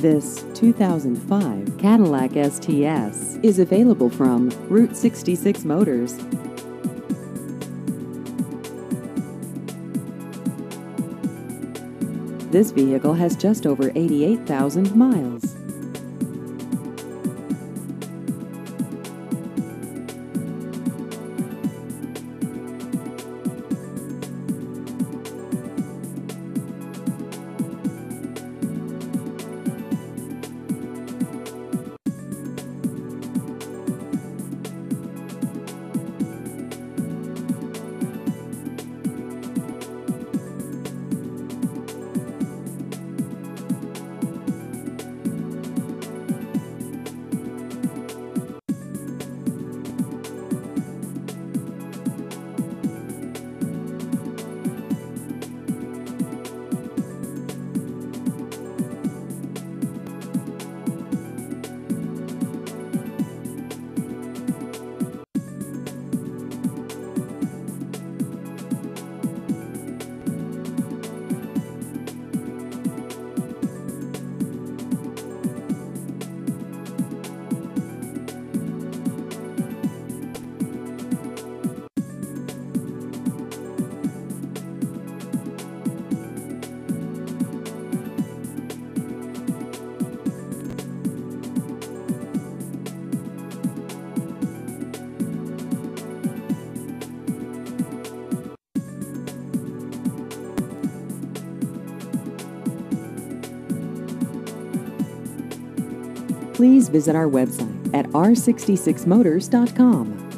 This 2005 Cadillac STS is available from Route 66 Motors. This vehicle has just over 88,000 miles. Please visit our website at r66motors.com.